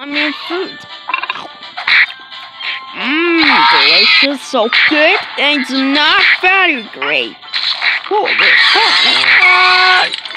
I mean food. Mmm, delicious, so good, and it's not very great. Oh, this